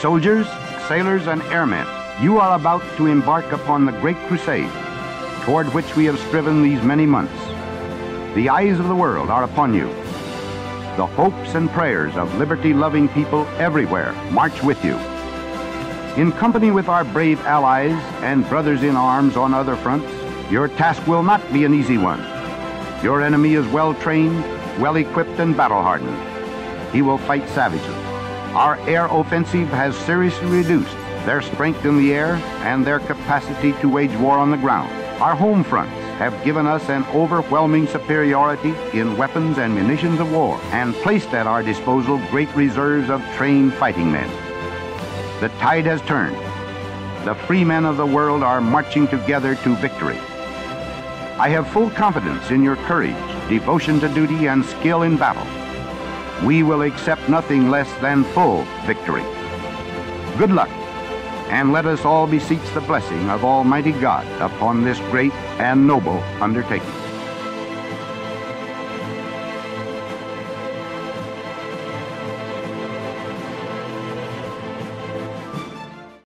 Soldiers, sailors, and airmen, you are about to embark upon the great crusade toward which we have striven these many months. The eyes of the world are upon you. The hopes and prayers of liberty-loving people everywhere march with you. In company with our brave allies and brothers in arms on other fronts, your task will not be an easy one. Your enemy is well trained, well equipped, and battle hardened. He will fight savagely. Our air offensive has seriously reduced their strength in the air and their capacity to wage war on the ground. Our home fronts have given us an overwhelming superiority in weapons and munitions of war and placed at our disposal great reserves of trained fighting men. The tide has turned. The free men of the world are marching together to victory. I have full confidence in your courage, devotion to duty, and skill in battle. We will accept nothing less than full victory. Good luck, and let us all beseech the blessing of Almighty God upon this great and noble undertaking.